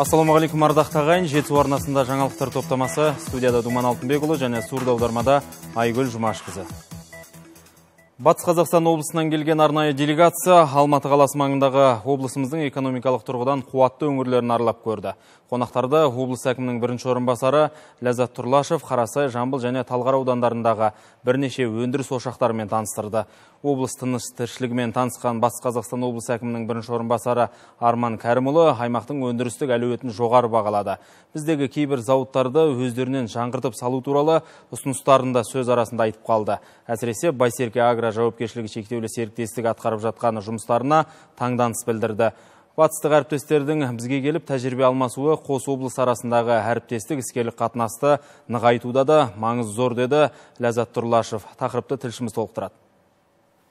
ассалаумағалейкум ардақты ағайын жетісу арнасында жаңалықтар топтамасы студияда думан алтынбекұлы және сурда аудармада айгүл жұмашқызы. Батыс қазақстан облысынан келген арнайы делегация алматы қаласы маңындағы облысымыздың экономикалық тұрғыдан қуатты өңірлерін аралап көрді. Қонақтарды облыс әкімінің бірінші орынбасары ләззат тұрлашев қарасай жамбыл және талғар аудандарындағы бірнеше өндіріс ошақтарымен таныстырды. Облыс тыныш тіршілігімен танысқан батыс қазақстан облыс әкімінің бірінші орынбасары арман кәрімұлы аймақтың өндірістік әлеуетін жоғары бағалады. Біздегі кейбір зауыттарды өздерінен жаңғыртып салу туралы ұсыныстарын да сөз арасында айтып қалды. Әсіресе байсерке агро жауапкершілігі шектеулі серіктестік атқарып жатқан жұмыстарына таңданыс білдірді. Батыстық әріптестердің бізге келіп тәжірибе алмасуы қос облыс арасындағы әріптестік іскерлік қатынасты нығайтуда да маңызы зор деді ләззат тұрлашев. Тақырыпты тілшіміз толықтырады.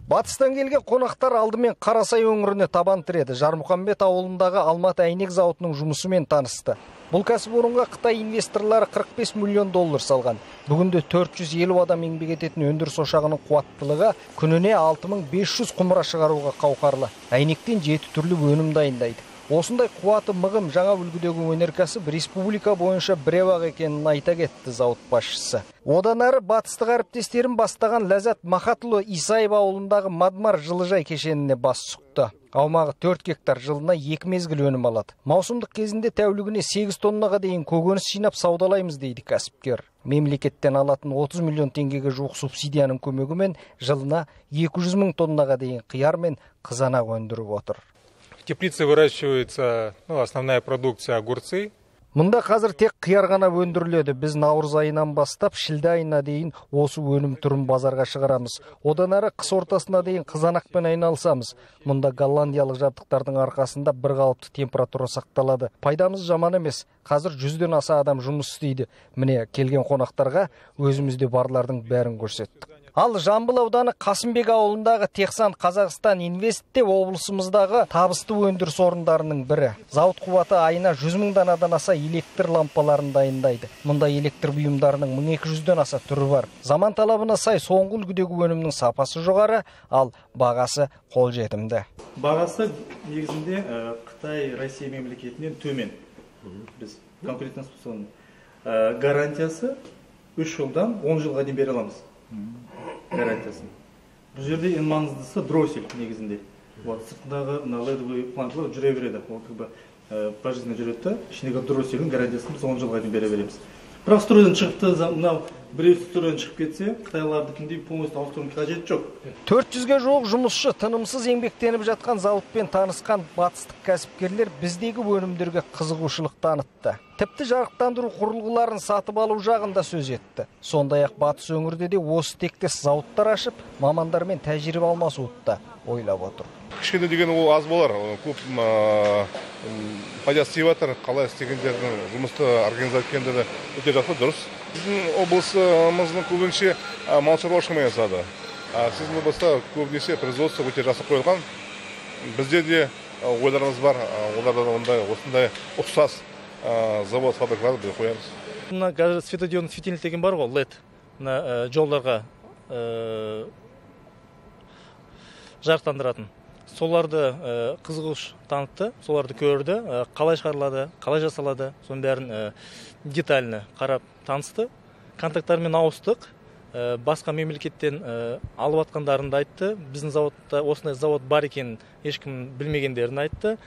Батыстан келген қонақтар алдымен қарасай өңіріне табан тіреді. Жармұхамбет ауылындағы алматы әйнек зауытының жұмысымен танысты. Бұл кәсіпорынға қытай инвесторлары 45 миллион доллар салған. Бүгінде 450 адам еңбек ететін өндіріс ошағының қуаттылығы күніне 6500 құмыра шығаруға қауқарлы. Әйнектен жеті түрлі өнім дайындайды. Осындай қуаты мығым жаңа үлгідегі өнеркәсіп республика бойынша біреу екенін айта кетті зауыт басшысы. Одан әрі батыстық әріптестерін бастаған ләззат махатұлы исаев ауылындағы мадмар жылыжай кешеніне бас сұқты. Аумағы 4 гектар жылына екі мезгіл өнім алады. Маусымдық кезінде тәулігіне 8 тоннаға дейін көкөніс жинап саудалаймыз дейді кәсіпкер. Мемлекеттен алатын 30 миллион теңгеге жуық субсидияның көмегімен жылына 200 мың тоннаға дейін қияр мен қызанақ өндіріп отыр. Теплице выращивается ну, основная продукция огурцы Мұнда қазір тек қияр ғана өндіріледі. Біз наурыз айынан бастап шілде айына дейін осы өнім түрін базарға шығарамыз. Одан әрі қыс ортасына дейін қызанақпен айналысамыз. Мұнда голландиялық жабдықтардың арқасында бір қалыпты температура сақталады. Пайдамыз жаман емес. Қазір жүзден аса адам жұмыс істейді. Міне келген қонақтарға өзімізде барлардың бәрін көрсеттік ал жамбыл ауданы қасымбек ауылындағы техсан қазақстан инвест те облысымыздағы табысты өндіріс орындарының бірі. Зауыт қуаты айына жүз мың данадан аса электр лампаларын дайындайды. Мұнда электр бұйымдарының мың екі жүзден аса түрі бар. Заман талабына сай соңғы үлгідегі өнімнің сапасы жоғары ал бағасы қолжетімді. Бағасы негізінде қытай россия мемлекетінен төмен. Біз конкурентно гарантиясы үш жылдан он жылға дейін бере аламыз. Гарантиясын бұл жерде ең маңыздысы дроссель негізінде. Вот сыртындағы мына ледовый планкалар жүре береді. Ол как бы пожизненно жүреді да ішіндегі дроссельдің гарантиясын біз он жылға дейін бере береміз. Бірақ стройдан шығыпты мынау біреу стройдан шығып кетсе қытайлардікіндей полностью ауыстырудың қажеті жоқ төрт жүзге жуық жұмысшы тынымсыз еңбектеніп жатқан зауытпен танысқан батыстық кәсіпкерлер біздегі өнімдерге қызығушылық танытты. Тіпті жарықтандыру құрылғыларын сатып алу жағын да сөз етті. Сондай ақ батыс өңірде де осы тектес зауыттар ашып мамандармен тәжірибе алмасуды да ойлап отыр. Кішкене деген ол аз болар. Көп пайдасы тиіп жатыр. Қалай істегендерін жұмысты организовать еткендері өте жақсы дұрыс. Біздің облысымыздың көбінше мал шаруашылығымен а. Сіздің облыста көбінесе производство өте жақсы қойылған бізде де ойларымыз бар оларда ондай осындай ұқсас завод фабрикаларды біз қоямыз мына қазір светодиодный светильник деген бар ғой лед мына жолдарға жарықтандыратын соларды қызығуш танытты соларды көрді қалай шығарылады қалай жасалады соның бәрін детально қарап танысты. Контакттармен ауыстық. Басқа мемлекеттен алып жатқандарын да айтты. Біздің зауытта осындай завод бар екенін ешкім білмегендерін айтты.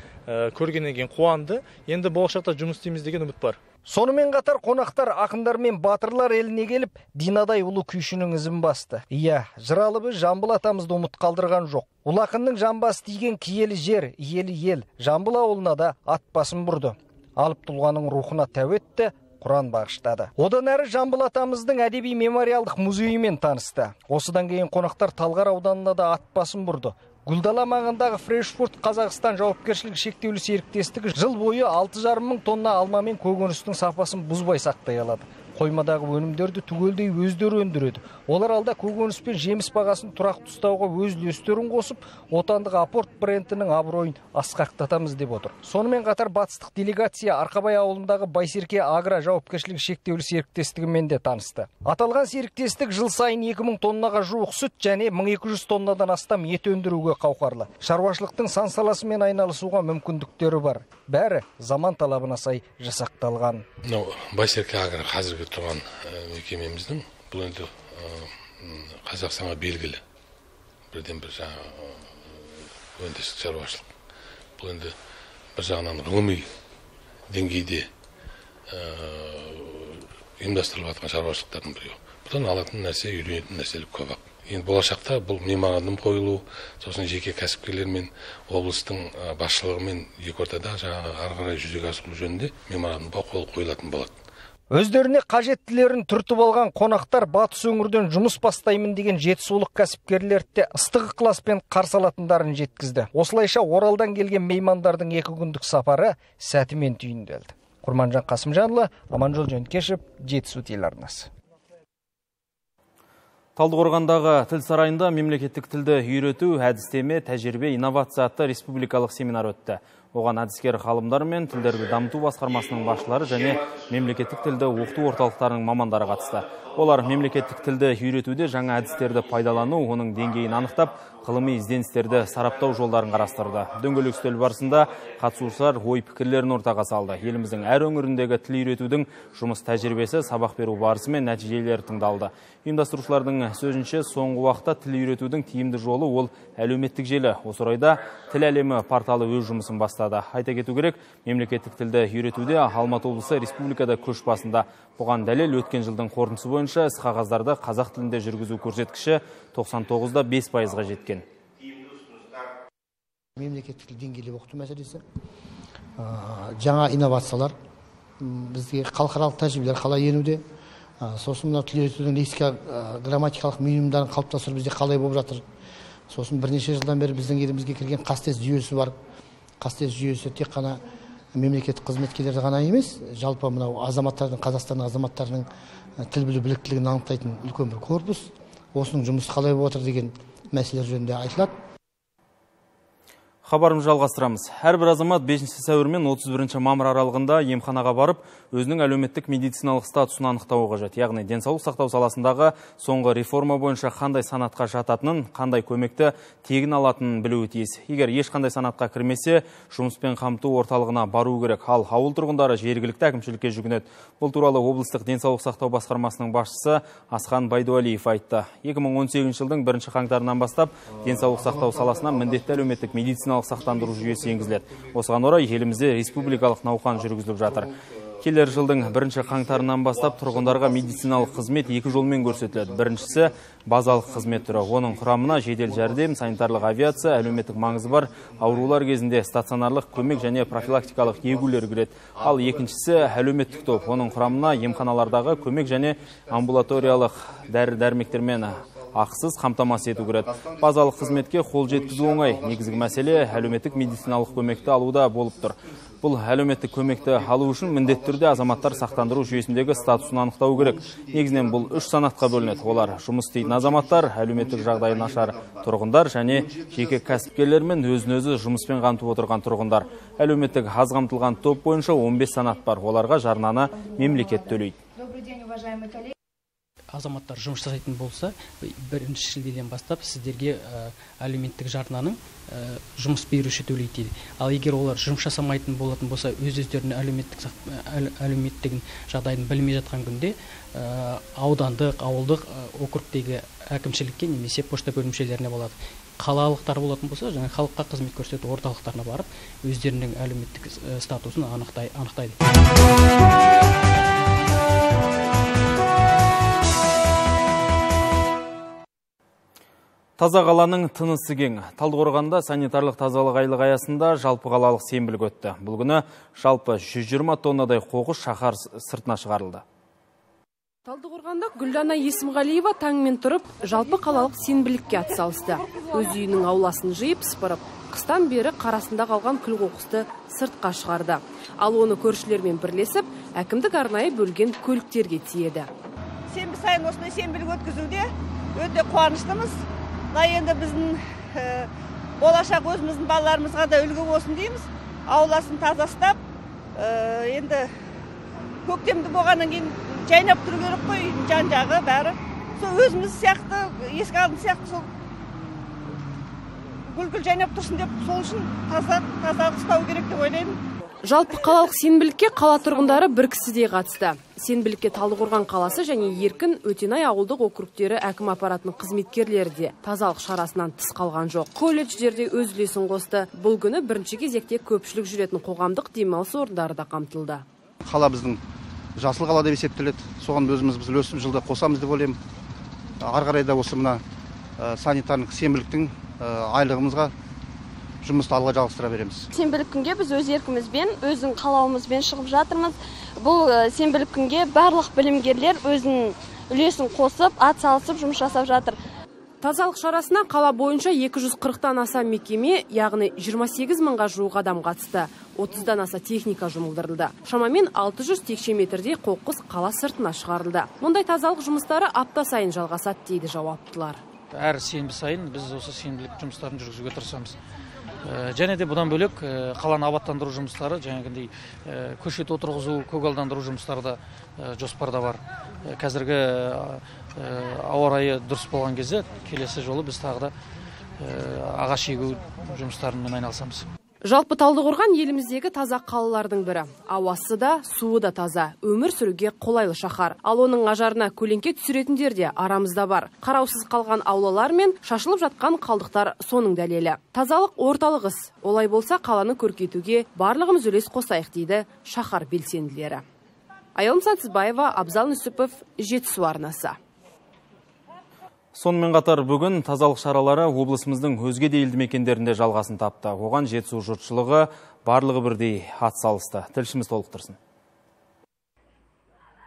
Көргеннен кейін қуанды. Енді болашақта жұмыс істейміз деген үміт бар. Сонымен қатар қонақтар ақындар мен батырлар еліне келіп динадай ұлы күйшінің ізін басты. Иә жыралы біз жамбыл атамызды ұмыт қалдырған жоқ. Ұлы ақынның жамбасы тиген киелі жер иелі ел жамбыл ауылына да ат басын бұрды. Алып тұлғаның рухына тәуетті құран бағыштады. Одан әрі жамбыл атамыздың әдеби мемориалдық музейімен танысты. Осыдан кейін қонақтар талғар ауданына да ат басын бұрды. Гүлдала маңындағы фрешфорд қазақстан жауапкершілігі шектеулі серіктестігі жыл бойы алты жарым мың тонна алма мен көкөністің сапасын бұзбай сақтай алады. Қоймадағы өнімдерді түгелдей өздері өндіреді. Олар алда көкөніс пен жеміс бағасын тұрақты ұстауға өз үлестерін қосып отандық апорт брендінің абыройын асқақтатамыз деп отыр. Сонымен қатар батыстық делегация арқабай ауылындағы байсерке агро жауапкершілігі шектеулі серіктестігімен де танысты. Аталған серіктестік жыл сайын 2000 тоннаға жуық сүт және 1200 тоннадан астам ет өндіруге қауқарлы. Шаруашылықтың сан саласымен айналысуға мүмкіндіктері бар. Бәрі заман талабына сай жасақталған. Мынау байсерке агро қазіргі тұрған мекемеміздің бұл енді қазақстанға белгілі бірден бір жаңағы өндірістік шаруашылық бұл енді бір жағынан ғылыми деңгейде ұйымдастырылып жатқан шаруашылықтардың біреуі бұдан алатын нәрсе үйренетін нәрселер көп ақ енді болашақта бұл меморандум қойылу сосын жеке кәсіпкерлермен облыстың басшылығымен екі ортада жаңағы ары қарай жүзеге асыру жөнінде меморандумға қол қойылатын болады өздеріне қажеттілерін түртіп алған қонақтар батыс өңірден жұмыс бастаймын деген жетісулық кәсіпкерлерді де ыстық ықыласпен қарсы алатындарын жеткізді. Осылайша оралдан келген меймандардың екі күндік сапары сәтімен түйінделді. Құрманжан қасымжанұлы аманжол жөнкешев жетісу телеарнасы. Талдықорғандағы тіл сарайында мемлекеттік тілді үйрету, әдістеме, тәжірибе, инновация атты республикалық семинар өтті. Оған әдіскер ғалымдар мен тілдерді дамыту басқармасының басшылары және мемлекеттік тілді оқыту орталықтарының мамандары қатысты. Олар мемлекеттік тілді үйретуде жаңа әдістерді пайдалану, оның деңгейін анықтап, ғылыми ізденістерді сараптау жолдарын қарастырды. Дөңгелек үстел барысында қатысушылар ой пікірлерін ортаға салды. Еліміздің әр өңіріндегі тіл үйретудің жұмыс тәжірибесі, сабақ беру барысы мен нәтижелері тыңдалды. Ұйымдастырушылардың сөзінше соңғы уақытта тіл үйретудің тиімді жолы ол әлеуметтік желі. Осы орайда тіл әлемі порталы өз жұмысын бастады. Айта кету керек, мемлекеттік тілді үйретуде Алматы облысы республикада көш басында. Бұған дәлел өткен жылдың қорытындысы бойынша іс қағаздарды қазақ тілінде жүргізу көрсеткіші 99-да 5 пайызға жеткен. Мемлекеттік тіл деңгейлі оқыту мәселесі, жаңа инновациялар, бізге халықаралық тәжірибелер қалай енуде, сосын мынау тіл үйретудің лексика грамматикалық минимумдарын қалыптастыру бізде қалай болып жатыр сосын бірнеше жылдан бері біздің елімізге кірген қастес жүйесі бар қастес жүйесі тек қана мемлекеттік қызметкерлерді ғана емес жалпы мынау азаматтардың қазақстан азаматтарының тіл білу біліктілігін анықтайтын үлкен бір корпус. Осының жұмысы қалай болып жатыр деген мәселелер жөнінде айтылады. Хабарым жалғастырамыз. Әрбір азамат 5 сәуір мен 31 мамыр аралығында емханаға барып, өзінің әлеуметтік медициналық статусын анықтауы қажет. Яғни денсаулық сақтау саласындағы соңғы реформа бойынша қандай санатқа жататынын, қандай көмекті тегін алатынын білуі тиіс. Егер ешқандай санатқа кірмесе, жұмыспен қамту орталығына бару керек. Ал ауыл тұрғындары жергілікті әкімшілікке жүгінеді. Бұл туралы облыстық денсаулық сақтау басқармасының басшысы Асхан Байдуалиев айтты. 2018 жылдың бірінші қаңтарынан бастап денсаулық сақтау саласына міндетті әлеуметтік медициналық сақтандыру жүйесі енгізіледі. Осыған орай елімізде республикалық науқан жүргізіліп жатыр. Келер жылдың бірінші қаңтарынан бастап тұрғындарға медициналық қызмет екі жолмен көрсетіледі. Біріншісі базалық қызмет түрі. Оның құрамына жедел жәрдем санитарлық авиация әлеуметтік маңызы бар аурулар кезінде стационарлық көмек және профилактикалық егулер кіреді. Ал екіншісі әлеуметтік топ. Оның құрамына емханалардағы көмек және амбулаториялық дәрі дәрмектермен ақысыз қамтамасыз ету кіреді базалық қызметке қол жеткізу оңай. Негізгі мәселе әлеуметтік медициналық көмекті алуда болып тұр. Бұл әлеуметтік көмекті алу үшін міндетті түрде азаматтар сақтандыру жүйесіндегі статусын анықтау керек. Негізінен бұл үш санатқа бөлінеді. Олар жұмыс істейтін азаматтар әлеуметтік жағдайы нашар тұрғындар және жеке кәсіпкерлер мен өзін өзі жұмыспен қамтып отырған тұрғындар. Әлеуметтік аз қамтылған топ бойынша 15 санат бар. Оларға жарнаны мемлекет төлейді. Азаматтар жұмыс жасайтын болса бірінші шілдеден бастап сіздерге ә, әлеуметтік жарнаның ә, жұмыс беруші төлейді дейді ал егер олар жұмыс жасамайтын болатын болса өз өздерінің әлеуметтік сақ- әл- жағдайын білмей жатқан күнде ә, аудандық ауылдық ә, округтегі әкімшілікке немесе пошта бөлімшелеріне болады. Қалалықтар болатын болса жаңа халыққа қызмет көрсету орталықтарына барып өздерінің әлеуметтік ә, статусын анықтай, анықтайды. Таза қаланың тынысы кең. Талдықорғанда санитарлық тазалық айлығы аясында жалпы қалалық сенбілік өтті. Бұл күні жалпы 120 тоннадай қоқыс шаһар сыртына шығарылды. Талдықорғанда Гүлдана Есімғалиева таңмен тұрып, жалпы қалалық сенбілікке атсалысты. Өз үйінің ауласын жиып, сыпырып, қыстан бері қарасында қалған күл қоқысты сыртқа шығарды ал оны көршілермен бірлесіп әкімдік арнайы бөлген көліктерге тиеді сенбі сайын осындай сенбілік өткізуде өте қуаныштымыз мына енді біздің болашақ өзіміздің балаларымызға да үлгі болсын дейміз. Ауласын таза ұстап енді көктемді болғаннан кейін жайнап тұру керек қой жан жағы бәрі. Сол өзіміз сияқты есік алдын сияқты сол гүл гүл жайнап тұрсын деп сол үшін таза тазалық ұстау керек деп ойлаймын. Жалпы қалалық сенбілікке қала тұрғындары бір кісідей қатысты. Сенбілікке талдықорған қаласы және еркін өтенай ауылдық округтері әкім аппаратының қызметкерлері де тазалық шарасынан тыс қалған жоқ. Колледждер де өз үлесін қосты. Бұл күні бірінші кезекте көпшілік жүретін қоғамдық демалыс орындары да қамтылды. Қала біздің жасыл қала деп есептеледі. Соған өзіміз біз үлесімізді жылда қосамыз деп ойлаймын. Ары қарай да осы мына санитарлық сенбіліктің айлығымызға жұмысты алға жалғастыра береміз. Сенбілік күнге біз өз еркімізбен өзің қалауымызбен шығып жатырмыз. Бұл сенбілік күнге барлық білімгерлер өзінің үлесін қосып атсалысып жұмыс жасап жатыр. Тазалық шарасына қала бойынша 240-тан аса мекеме яғни 28 мыңға жуық адам қатысты. 30-дан аса техника жұмылдырылды. Шамамен 600 текше метрдей қоқыс қала сыртына шығарылды. Мұндай тазалық жұмыстары апта сайын жалғасады дейді жауаптылар. Әр сенбі сайын біз осы сенбілік жұмыстарын жүргізуге тырысамыз. Және де бұдан бөлек қаланы абаттандыру жұмыстары жаңағындай көшет отырғызу көгалдандыру жұмыстары да жоспарда бар. Қазіргі ауа райы дұрыс болған кезде келесі жолы біз тағы да ағаш егу жұмыстарымен айналысамыз. Жалпы талдықорған еліміздегі таза қалалардың бірі. Ауасы да суы да таза. Өмір сүруге қолайлы шаһар. Ал оның ажарына көлеңке түсіретіндер де арамызда бар. Қараусыз қалған аулалар мен шашылып жатқан қалдықтар соның дәлелі. Тазалық орталық іс. Олай болса қаланы көркейтуге барлығымыз үлес қосайық дейді шаһар белсенділері. Аяулым сансызбаева абзал нүсіпов жетісу арнасы. Сонымен қатар бүгін тазалық шаралары облысымыздың өзге де елді мекендерінде жалғасын тапты. Оған жетісу жұртшылығы барлығы бірдей ат салысты. Тілшіміз толықтырсын.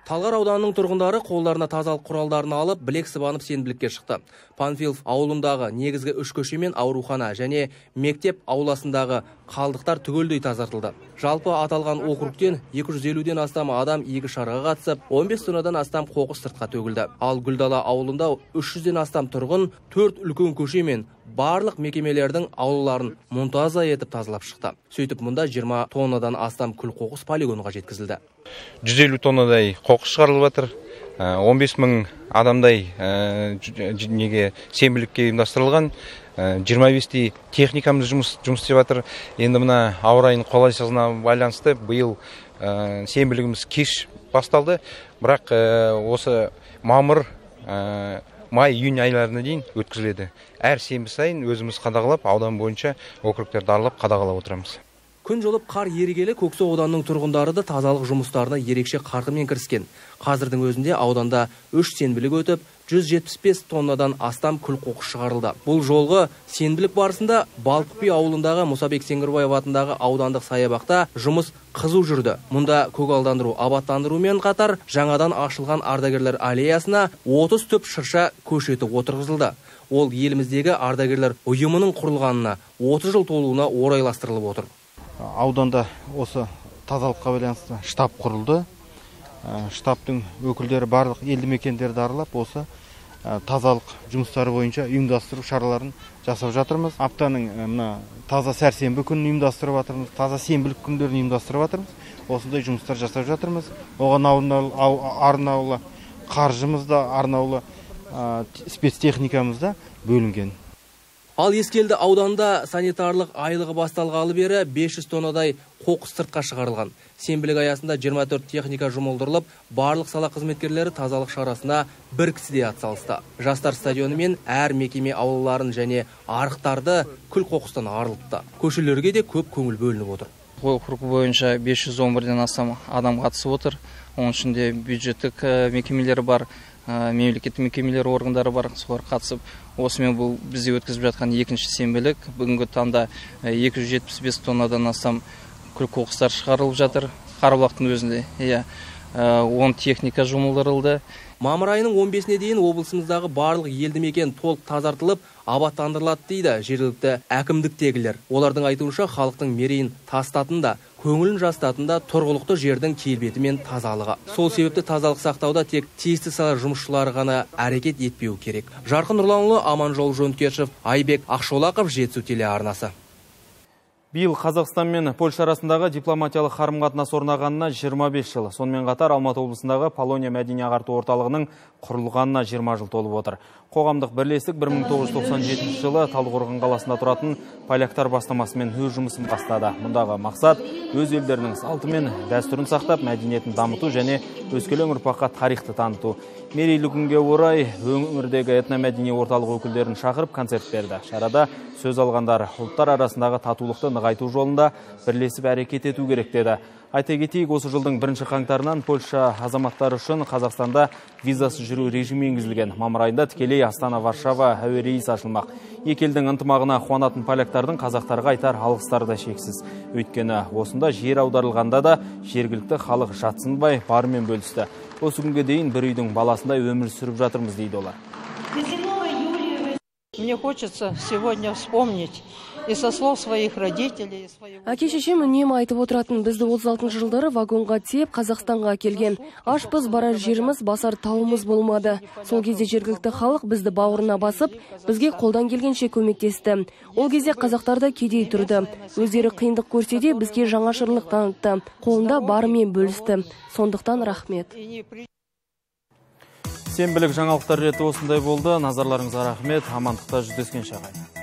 Талғар ауданының тұрғындары қолдарына тазалық құралдарын алып, білек сыбанып сенбілікке шықты. Панфилов ауылындағы негізгі үш көше мен аурухана және мектеп ауласындағы қалдықтар түгелдей тазартылды. Жалпы аталған округтен 250-ден астам адам игі шараға қатысып, 15 тоннадан астам қоқыс сыртқа төгілді. Ал Гүлдала ауылында 300-ден астам тұрғын төрт үлкен көше мен барлық мекемелердің аулаларын мұнтаза етіп тазалап шықты. Сөйтіп мұнда 20 тоннадан астам күл қоқыс полигонға жеткізілді. 150 тоннадай қоқыс шығарылып жатыр 15 мың адамдай неге сенбілікке ұйымдастырылған 25-тей техникамыз жұмыс жұмыс істеп жатыр енді мына ауа райының қолайсыздығына байланысты биыл сенбілігіміз кеш басталды бірақ осы мамыр май июнь айларына дейін өткізіледі. Әр сенбі сайын өзіміз қадағалап аудан бойынша округтерді аралап қадағалап отырамыз. Күн жылып қар ерігелі көксу ауданының тұрғындары да тазалық жұмыстарына ерекше қарқынмен кіріскен. Қазірдің өзінде ауданда үш сенбілік өтіп 175 тоннадан астам күл қоқыс шығарылды. Бұл жолғы сенбілік барысында балықби ауылындағы мұсабек сеңгірбаев атындағы аудандық саябақта жұмыс қызу жүрді. Мұнда көгалдандыру абаттандырумен қатар жаңадан ашылған ардагерлер аллеясына 30 түп шырша көшеті отырғызылды. Ол еліміздегі ардагерлер ұйымының құрылғанына 30 жыл толуына орайластырылып отыр. Ауданда осы тазалыққа байланысты штаб құрылды. Штабтың өкілдері барлық елді мекендерді аралап осы тазалық жұмыстары бойынша ұйымдастыру шараларын жасап жатырмыз. Аптаның мына таза сәрсенбі күнін ұйымдастырып жатырмыз таза сенбілік күндерін ұйымдастырып жатырмыз. Осындай жұмыстар жасап жатырмыз. Оған арнаулы қаржымыз да арнаулы спецтехникамыз да бөлінген. Ал Ескелді ауданында санитарлық айлығы басталғалы бері 500 тоннадай қоқыс сыртқа шығарылған. Сенбілік аясында 24 техника жұмылдырылып, барлық сала қызметкерлері тазалық шарасына бір кісіде атсалысты. Жастар стадионы мен әр мекеме аулаларын және арықтарды күл қоқыстан арылтты. Көшелерге де көп көңіл бөлініп отыр. Округ бойынша 511-ден астам адам қатысып отыр. Оның ішінде бюджеттік мекемелері бар, мемлекеттік мекемелер органдары бар солар қатысып осымен бұл бізде өткізіп жатқан екінші сенбілік. Бүгінгі таңда 275 тоннадан астам күл қоқыстар шығарылып жатыр. Қарабұлақтың өзінде иә. Он техника жұмылдырылды. Мамыр айының 15-іне дейін облысымыздағы барлық елді мекен толық тазартылып абаттандырылады дейді жергілікті әкімдіктегілер. Олардың айтуынша халықтың мерейін тастатын да көңілін жастатын да тұрғылықты жердің келбеті мен тазалығы. Сол себепті тазалық сақтауда тек тиісті сала жұмысшылары ғана әрекет етпеу керек. Жарқын нұрланұлы аманжол жөнкешев айбек ақшолақов жетісу телеарнасы. Биыл Қазақстан мен Польша арасындағы дипломатиялық қарым-қатынас орнағанына 25 жыл. Сонымен қатар Алматы облысындағы Полония мәдени ағарту орталығының құрылғанына 20 жыл толып отыр. Қоғамдық бірлестік 1997 жылы Талдықорған қаласында тұратын поляктар бастамасымен өз жұмысын бастады. Мұндағы мақсат өз елдерінің салты мен дәстүрін сақтап, мәдениетін дамыту және өскелең ұрпаққа тарихты таныту. Мерейлі күнге орай өңірдегі этномәдени орталық өкілдерін шақырып концерт берді. Шарада сөз алғандар ұлттар арасындағы татулықты нығайту жолында бірлесіп әрекет ету керек деді. Айта кетейік, осы жылдың бірінші қаңтарынан Польша азаматтары үшін Қазақстанда визасыз жүру режимі енгізілген. Мамыр айында тікелей Астана Варшава әуе рейсі ашылмақ. Екі елдің ынтымағына қуанатын поляктардың қазақтарға айтар алғыстары да шексіз. Өйткені осында жер аударылғанда да жергілікті халық жатсынбай барымен бөлісті. Осы күнге дейін бір үйдің баласындай өмір сүріп жатырмыз дейді олар. Мне хочется сегодня вспомнить и со слов своих родителей, и своего... Әке шешем үнемі айтып отыратын бізді 36 жылдары вагонға тиеп Қазақстанға келген. Ашпыз барар жеріміз, басар тауымыз болмады. Сол кезде жергілікті халық бізді бауырына басып, бізге қолдан келгенше көмектесті. Ол кезде қазақтар да кедей тұрды. Өздері қиындық көрсе де бізге жаңашырлық танытты. Қолында барымен бөлісті. Сондықтан рахмет. Сенбілік жаңалықтар реті осындай болды. Назарларыңызға рахмет. Амандықта жүздескенше ағайын.